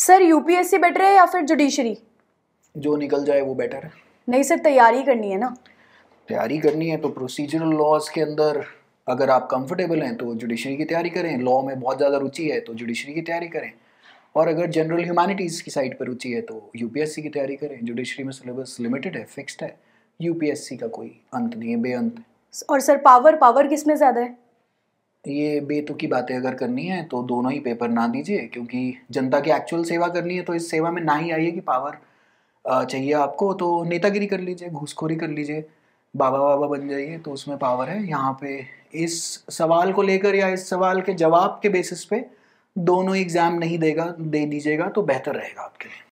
Sir UPSC better है या फिर जुडिशरी जो निकल जाए वो बेटर है। नहीं सर तैयारी करनी है ना? तैयारी करनी है तो प्रोसीजरल लॉज के अंदर अगर आप कंफर्टेबल हैं तो जुडिशरी की तैयारी करें। लॉ में बहुत ज़्यादा रुचि है तो जुडिशरी की तैयारी करें। और अगर जनरल ह्यूमैनिटीज़ की साइड पर रुचि है तो यूपीएससी की तैयारी करें। जुडिशरी में सिलेबस लिमिटेड है फिक्स्ड है। यूपीएससी का कोई अंत नहीं है बेअंत। है और सर पावर पावर किसमें ज़्यादा है? ये बेतु की बातें अगर करनी है तो दोनों ही पेपर ना दीजिए, क्योंकि जनता की एक्चुअल सेवा करनी है तो इस सेवा में ना ही आइए कि पावर चाहिए आपको तो नेतागिरी कर लीजिए, घूसखोरी कर लीजिए बाबा बाबा बन जाइए तो उसमें पावर है। यहाँ पे इस सवाल को लेकर या इस सवाल के जवाब के बेसिस पे दोनों एग्ज़ाम नहीं देगा, दे दीजिएगा तो बेहतर रहेगा आपके लिए।